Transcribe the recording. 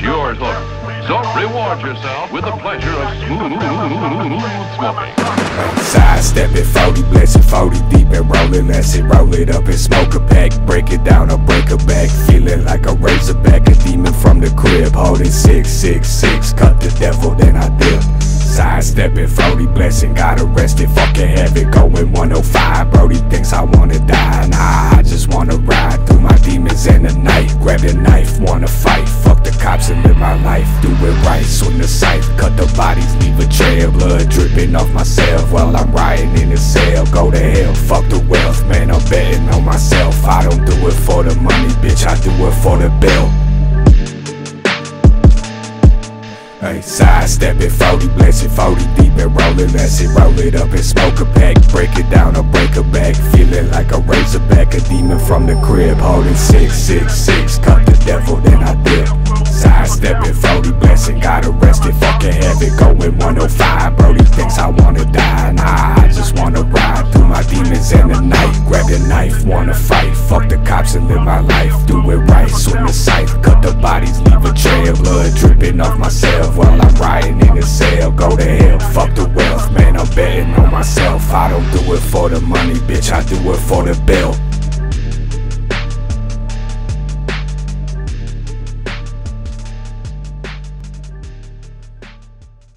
Yours, look. So reward yourself with the pleasure of smooth smoking. Sidestep it, 40 blessed, 40 deep and rolling acid. Roll it up and smoke a pack. Break it down or break a back. Feeling like a razorback, a demon from the crib. Holding 666. Cut the devil, then I dip. Sidestepping, 40 blessing, got arrested. Fucking it going 105. Brody thinks I wanna die. Nah, I just wanna ride life. Do it right, swing the scythe. Cut the bodies, leave a trail. Blood dripping off myself while I'm riding in the cell. Go to hell, fuck the wealth, man. I'm betting on myself. I don't do it for the money, bitch. I do it for the bill. Hey, sidestep it, 40 blessed, 40 deep and rolling it, Roll it up and smoke a pack. Break it down or break a back. Feeling like a razorback, a demon from the crib. Holding 666. Cut the devil. It, 40 blessing. Got arrested, fucking it going 105. Brody thinks I wanna die. Nah, I just wanna ride through my demons in the night. Grab your knife, wanna fight. Fuck the cops and live my life. Do it right, swing the scythe. Cut the bodies, leave a trail. Blood dripping off myself while I'm riding in the cell. Go to hell, fuck the wealth, man. I'm betting on myself. I don't do it for the money, bitch. I do it for the bill.